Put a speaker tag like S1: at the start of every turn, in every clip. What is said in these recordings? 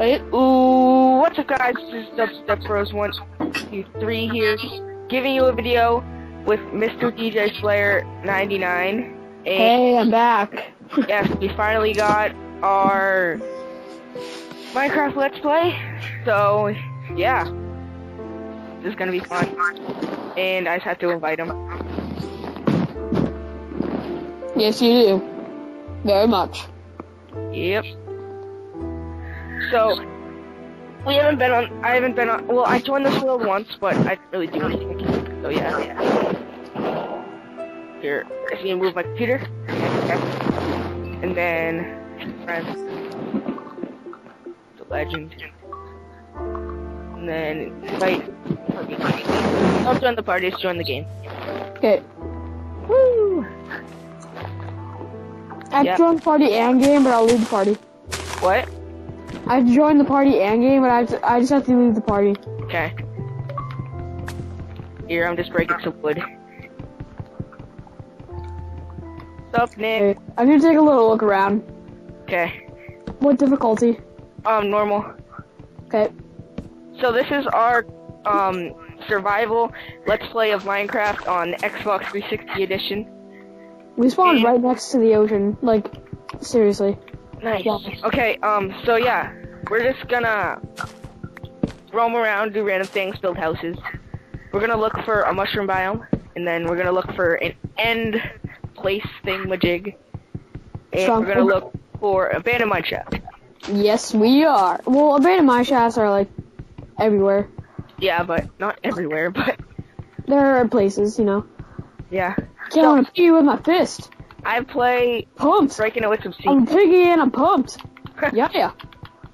S1: Wait, ooh, what's up guys? This is Dubstep Bros 1, 2, 3 here, giving you a video with Mr. DJ Slayer 99. And
S2: Hey, I'm back.
S1: yes, we finally got our Minecraft Let's Play. So, yeah. This is gonna be fun. And I just have to invite him.
S2: Yes, you do. Very much.
S1: Yep. So, we haven't been on, I haven't been on, well, I joined this world once, but I didn't really do anything. So, yeah. Here, I see move my computer. And then, friends. The legend. And then, invite. party. Don't join the party, just join the game.
S2: Okay.
S1: Woo!
S2: I
S1: Yeah.
S2: have joined the party and game, but I'll leave the party.
S1: What?
S2: I've joined the party and game, but I, to, I just have to leave the party.
S1: Okay. Here, I'm just breaking some wood. What's up, Nick?
S2: Okay. I'm gonna take a little look around.
S1: Okay.
S2: What difficulty?
S1: Um, normal.
S2: Okay.
S1: So this is our, um, survival let's play of Minecraft on Xbox 360 edition.
S2: We spawned right next to the ocean. Like, seriously.
S1: Nice. Okay, um, so yeah, we're just gonna roam around, do random things, build houses. We're gonna look for a mushroom biome, and then we're gonna look for an end place thing thingamajig. And we're gonna look for abandoned mine shaft.
S2: Yes, we are. Well, abandoned mine shafts are like everywhere.
S1: Yeah, but not everywhere, but
S2: There are places, you know.
S1: yeah.
S2: Can't want to you with my fist.
S1: I play
S2: Pumped.
S1: breaking it with some
S2: I'm
S1: seeds.
S2: piggy and I'm pumped. Yeah, yeah.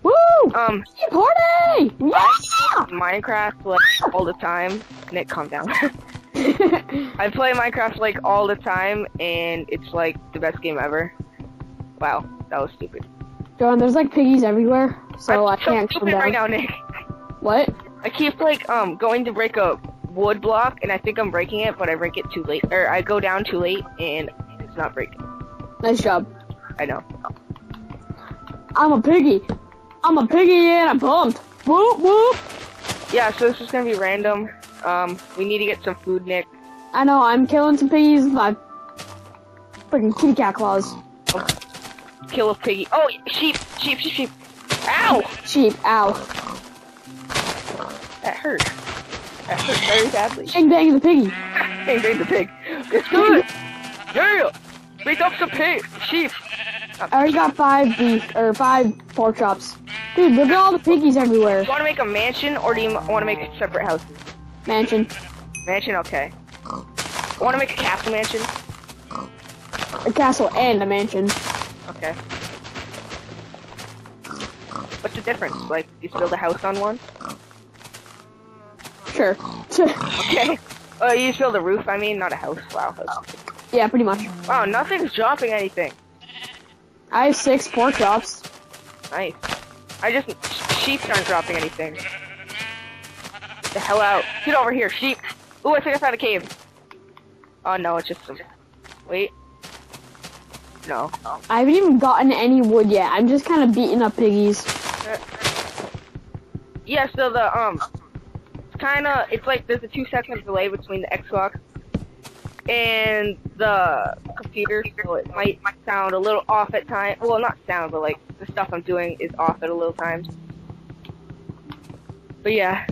S2: Woo!
S1: Um,
S2: Hey, party! Yeah!
S1: Minecraft like all the time. Nick, calm down. I play Minecraft like all the time, and it's like the best game ever. Wow, that was stupid.
S2: John, there's like piggies everywhere, so
S1: I'm
S2: I can't
S1: so stupid
S2: down.
S1: right now, Nick.
S2: What?
S1: I keep like um going to break a wood block, and I think I'm breaking it, but I break it too late, or I go down too late, and it's not breaking.
S2: Nice job.
S1: I know.
S2: I'm a piggy. I'm a piggy and I'm pumped. Whoop whoop.
S1: Yeah, so this is gonna be random. Um, we need to get some food, Nick.
S2: I know I'm killing some piggies with my freaking kitty cat claws.
S1: Kill a piggy. Oh, sheep, sheep, sheep, sheep. Ow!
S2: Sheep. Ow.
S1: That hurt. That hurt very badly.
S2: Bang bang the piggy.
S1: bang bang the pig. It's good. Yeah. Beat up some pig. Sheep.
S2: I already got five beef or five pork chops. Dude, look at all the piggies everywhere.
S1: You want to make a mansion, or do you want to make separate houses?
S2: Mansion.
S1: Mansion, okay. Want to make a castle mansion?
S2: A castle and a mansion.
S1: Okay. What's the difference? Like, you build a house on one?
S2: Sure.
S1: Okay. Uh, you just build a roof, I mean, not a house. Wow. that's-
S2: yeah, pretty much.
S1: Wow, nothing's dropping anything.
S2: I have six pork chops.
S1: Nice. I just, sheep aren't dropping anything. Get the hell out. Get over here, sheep. Ooh, I think I found a cave. Oh no, it's just some, wait. No.
S2: I haven't even gotten any wood yet. I'm just kind of beating up piggies.
S1: Yeah, so the, um, it's kinda, it's like there's a two second delay between the Xbox and the computer, so it might sound a little off at times. Well, not sound, but like, the stuff I'm doing is off at a little times. But yeah.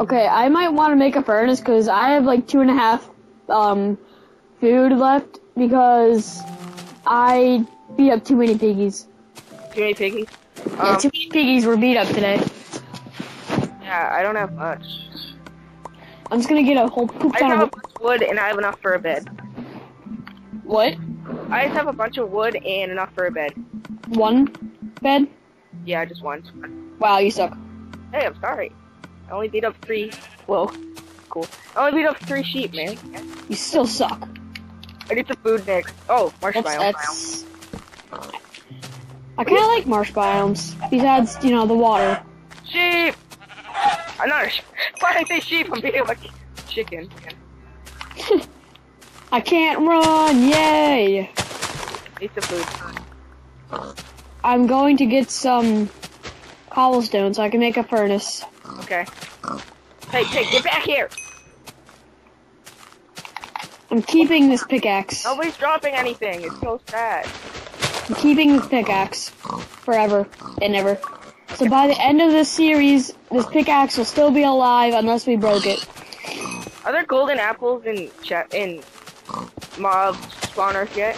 S2: Okay, I might want to make a furnace because I have like two and a half um food left because I beat up too many piggies.
S1: Too many piggies?
S2: yeah,
S1: Um,
S2: too many piggies were beat up today.
S1: yeah, I don't have much.
S2: I'm just gonna get a whole poop
S1: I
S2: ton
S1: just have a
S2: of
S1: bunch of wood and I have enough for a bed.
S2: what?
S1: I just have a bunch of wood and enough for a bed.
S2: One bed?
S1: Yeah, just one.
S2: Wow, you suck.
S1: Hey, I'm sorry. I only beat up three. Whoa, cool. I only beat up three sheep, man.
S2: You still suck.
S1: I need some food next. Oh, marsh
S2: That's,
S1: biome.
S2: that's... I kind of like marsh biomes. Besides, you know, the water.
S1: Sheep! I'm not a sheep. Why did I say sheep? I'm being like chicken.
S2: I can't run, yay!
S1: Need some food.
S2: I'm going to get some cobblestone so I can make a furnace.
S1: Okay. Hey, hey, get back here!
S2: I'm keeping this pickaxe.
S1: Nobody's dropping anything. It's so sad.
S2: I'm keeping this pickaxe forever and ever. So by the end of this series, this pickaxe will still be alive unless we broke it.
S1: Are there golden apples in in mob spawners yet?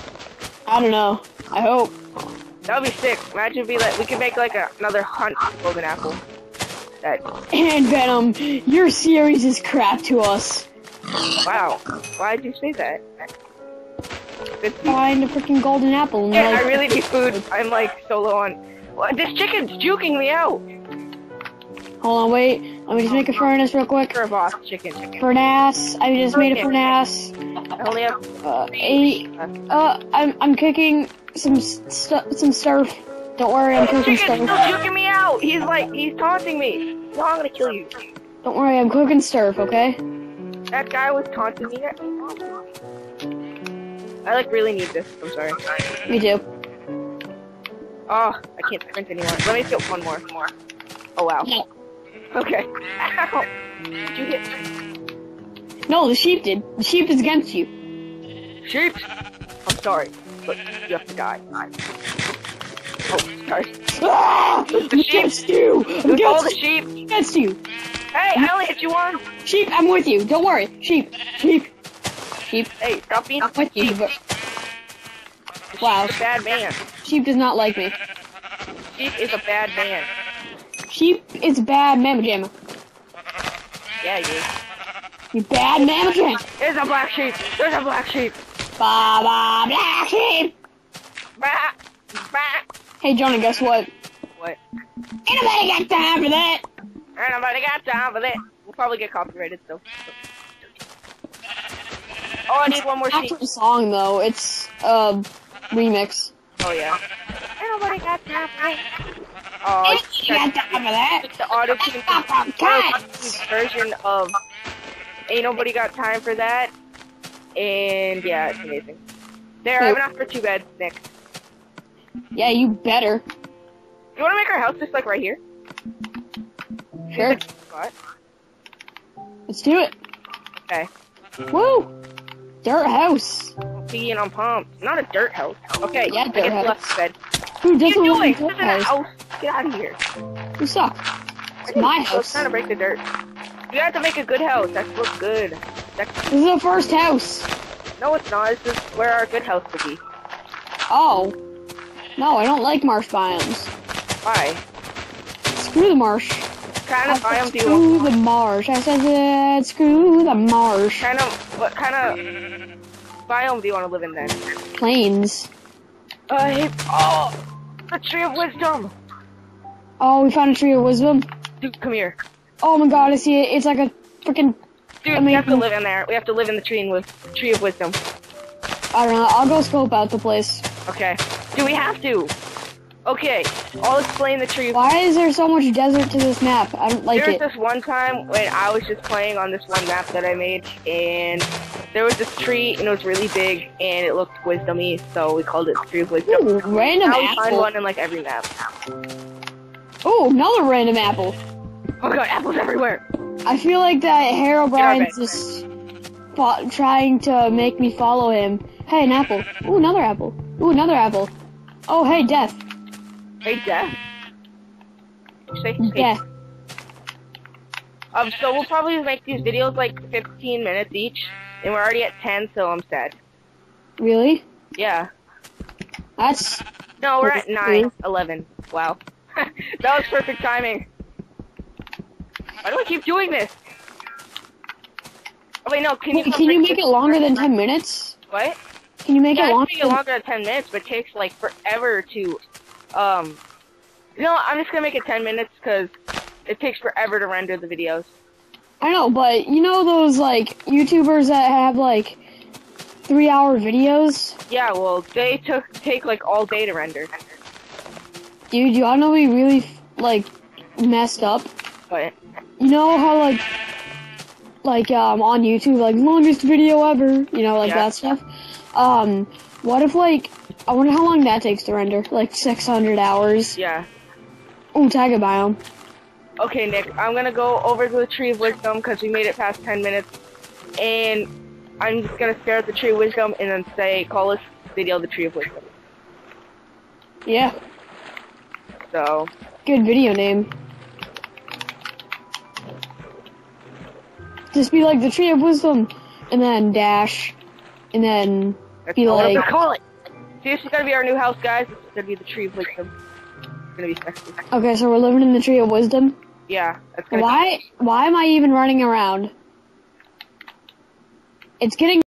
S2: I don't know. I hope.
S1: That would be sick. Imagine if we like we could make like a, another hunt golden apple. That
S2: And Venom, your series is crap to us.
S1: wow. Why'd you say that?
S2: Find a freaking golden apple. And
S1: Yeah,
S2: like,
S1: I really need food. I'm like so low on. What? This chicken's juking me out.
S2: Hold on, wait. Let me just make a furnace real quick.
S1: You're a boss chicken.
S2: Furnace. I just made a furnace.
S1: I only have
S2: Uh, eight. Uh, I'm I'm cooking some st- some surf. Don't worry, I'm cooking
S1: Chicken's still
S2: surf.
S1: juking me out. He's like he's taunting me. No, I'm gonna kill you.
S2: Don't worry, I'm cooking surf. Okay.
S1: That guy was taunting me. I like really need this. I'm sorry.
S2: Me too.
S1: Oh, I can't sprint anymore. Let me get one more. More. Oh wow. Okay. Ow. Did you hit
S2: No, the sheep did. The sheep is against you.
S1: sheep? I'm sorry, but you have to die. Oh, sorry.
S2: Ah!
S1: The sheep.
S2: Against you.
S1: Was all the sheep.
S2: against you.
S1: Hey, I only hit you once.
S2: Sheep, I'm with you. Don't worry. Sheep. Sheep. Sheep.
S1: Hey, stop being
S2: I'm with you. But Wow.
S1: Sheep's a bad man.
S2: sheep does not like me.
S1: Sheep is a bad man.
S2: Sheep is bad mamma jamma.
S1: Yeah, you.
S2: You bad mamma jamma.
S1: There's a black sheep. There's a black sheep.
S2: Ba ba black sheep.
S1: Bah, bah.
S2: Hey Johnny, guess what?
S1: What?
S2: Ain't nobody got time for that.
S1: Ain't nobody got time for that. We'll probably get copyrighted still. Oh, I need one more sheep.
S2: Actual song though, it's uh remix.
S1: Oh yeah. Ain't nobody got time for that. Oh,
S2: Ain't
S1: it's
S2: nobody got time for that.
S1: it's the auto tune
S2: Stop on cats.
S1: version of Ain't Nobody Got Time for That. And yeah, it's amazing. There, I have enough for two beds, Nick.
S2: Yeah, you better.
S1: You wanna make our house just like right here?
S2: Sure.
S1: What?
S2: Let's do it.
S1: Okay.
S2: Woo! Dirt house.
S1: Being on pumped. Not a dirt house. Okay,
S2: Yeah, dirt
S1: get
S2: house.
S1: left bed.
S2: Who
S1: What are
S2: doesn't
S1: you doing? This
S2: dirt
S1: a
S2: house?
S1: house. Get out of here.
S2: You suck. It's my house.
S1: I was trying to break the dirt. You have to make a good house. That looks good. That's,
S2: This is the first house.
S1: no, it's not. This is where our good house would be.
S2: Oh. No, I don't like marsh biomes.
S1: Why?
S2: Screw the marsh.
S1: Kind of biome
S2: said
S1: do you
S2: screw the marsh. I said that. Screw the marsh.
S1: Kind of, what kind of biome do you want to live in then?
S2: Plains.
S1: I hate, oh, the tree of wisdom.
S2: Oh, we found a tree of wisdom.
S1: Dude, come here.
S2: Oh my god, I see it. It's like a freaking.
S1: Dude,
S2: I
S1: we have to live in there. We have to live in the tree and with tree of wisdom.
S2: I don't know. I'll go scope out the place.
S1: Okay. Do we have to? Okay, I'll explain the tree.
S2: Why is there so much desert to this map? I don't like
S1: there was
S2: it.
S1: this one time when I was just playing on this one map that I made, and there was this tree, and it was really big, and it looked wisdomy, so we called it Tree of Wisdom.
S2: Ooh, random
S1: Now we find one in like every map.
S2: Oh, another random apple.
S1: Oh god, apples everywhere!
S2: I feel like that
S1: our
S2: Bryan's just trying to make me follow him. Hey, an apple. Ooh, another apple. Ooh, another apple. Oh, hey, death.
S1: Hey, Death. Hey.
S2: Death.
S1: Um, so we'll probably make these videos like 15 minutes each, and we're already at 10, so I'm sad.
S2: Really?
S1: Yeah.
S2: That's
S1: No, we're at
S2: Okay.
S1: 9, 11. Wow. that was perfect timing. Why do I keep doing this? Oh wait, no, can you
S2: Wait,
S1: come
S2: can you make it longer than 10 minutes?
S1: What?
S2: Can you make
S1: yeah,
S2: it
S1: I
S2: longer?
S1: can make it longer than 10 minutes, but it takes like forever to, um, you know, I'm just gonna make it 10 minutes because it takes forever to render the videos.
S2: I know, but you know those like YouTubers that have like three hour videos?
S1: Yeah, well, they took take like all day to render.
S2: Dude, you wanna know we really like messed up?
S1: But
S2: You know how like like um on YouTube like longest video ever, you know, like
S1: Yeah.
S2: that stuff. Um what if like I wonder how long that takes to render. Like 600 hours.
S1: Yeah.
S2: Ooh, taiga biome.
S1: Okay, Nick, I'm gonna go over to the Tree of Wisdom because we made it past 10 minutes. And I'm just gonna stare at the Tree of Wisdom and then say, call this video the Tree of Wisdom.
S2: Yeah,
S1: So,
S2: good video name. Just be like the tree of wisdom, and then dash, and then
S1: that's
S2: Be like-
S1: call it. This is gonna be our new house, guys. This is gonna be the Tree of Wisdom. It's gonna be sexy.
S2: okay. So we're living in the tree of wisdom.
S1: Yeah, that's gonna be
S2: Why? Why am I even running around? It's getting